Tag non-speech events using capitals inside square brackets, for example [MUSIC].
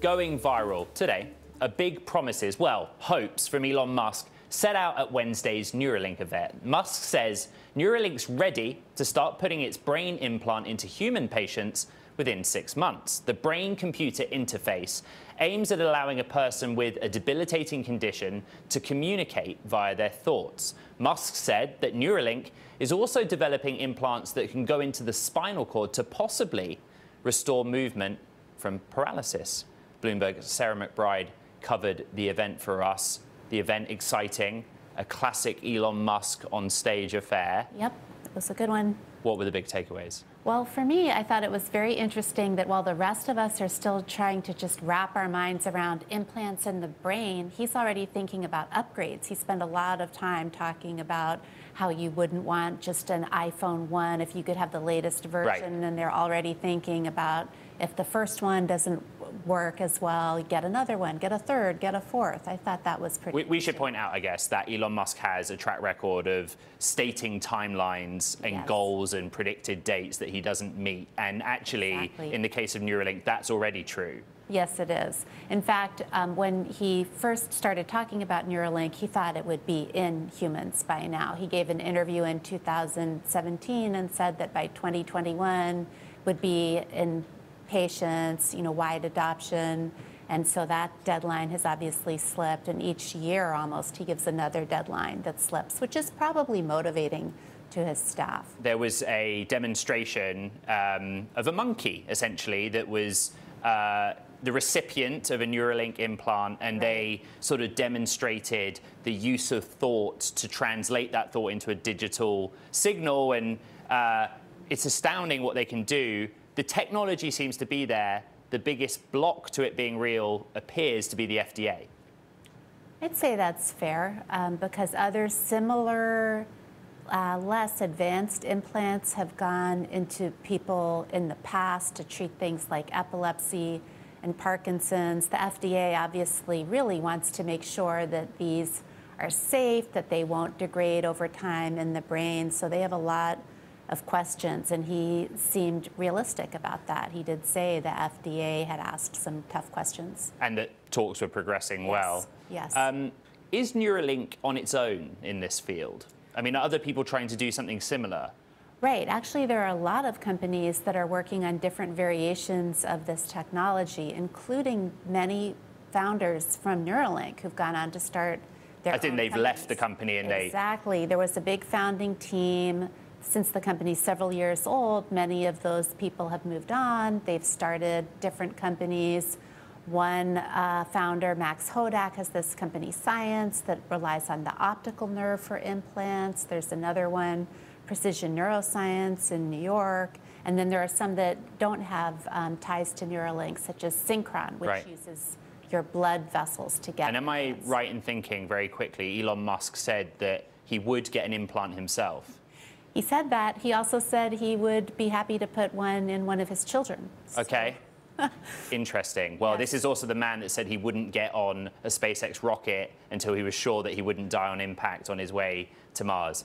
Going viral today, a big promises, well, hopes from Elon Musk set out at Wednesday's Neuralink event. Musk says Neuralink's ready to start putting its brain implant into human patients within six months. The brain computer interface aims at allowing a person with a debilitating condition to communicate via their thoughts. Musk said that Neuralink is also developing implants that can go into the spinal cord to possibly restore movement from paralysis. Bloomberg's Sarah McBride covered the event for us. The event exciting, a classic Elon Musk on stage affair. Yep, it was a good one. What were the big takeaways? Well, for me, I thought it was very interesting that while the rest of us are still trying to just wrap our minds around implants in the brain, he's already thinking about upgrades. He spent a lot of time talking about how you wouldn't want just an iPhone 1 if you could have the latest version, right. and they're already thinking about if the first one doesn't work as well, get another one, get a third, get a fourth. I thought that was pretty. We, we should point out, I guess, that Elon Musk has a track record of stating timelines and yes. goals and predicted dates that he doesn't meet. And actually, exactly. in the case of Neuralink, that's already true. Yes, it is. In fact, um, when he first started talking about Neuralink, he thought it would be in humans by now. He gave an interview in 2017 and said that by 2021 would be in patients, you know, wide adoption. And so that deadline has obviously slipped. And each year almost, he gives another deadline that slips, which is probably motivating to his staff. There was a demonstration um, of a monkey, essentially, that was. Uh, the recipient of a Neuralink implant, and right. they sort of demonstrated the use of thought to translate that thought into a digital signal. And uh, it's astounding what they can do the technology seems to be there. The biggest block to it being real appears to be the FDA. I'd say that's fair um, because other similar, uh, less advanced implants have gone into people in the past to treat things like epilepsy and Parkinson's. The FDA obviously really wants to make sure that these are safe, that they won't degrade over time in the brain. So they have a lot of questions, and he seemed realistic about that. He did say the FDA had asked some tough questions. And that talks were progressing yes. well. Yes. Um, is Neuralink on its own in this field? I mean, are other people trying to do something similar? Right. Actually, there are a lot of companies that are working on different variations of this technology, including many founders from Neuralink who've gone on to start their I think they've companies. left the company and exactly. they... Exactly. There was a big founding team since the company's several years old, many of those people have moved on. They've started different companies. One uh, founder, Max Hodak, has this company Science that relies on the optical nerve for implants. There's another one, Precision Neuroscience in New York. And then there are some that don't have um, ties to Neuralink, such as Synchron, which right. uses your blood vessels to get. And am I right in thinking very quickly, Elon Musk said that he would get an implant himself? He said that. He also said he would be happy to put one in one of his children. Okay. [LAUGHS] Interesting. Well, this is also the man that said he wouldn't get on a SpaceX rocket until he was sure that he wouldn't die on impact on his way to Mars.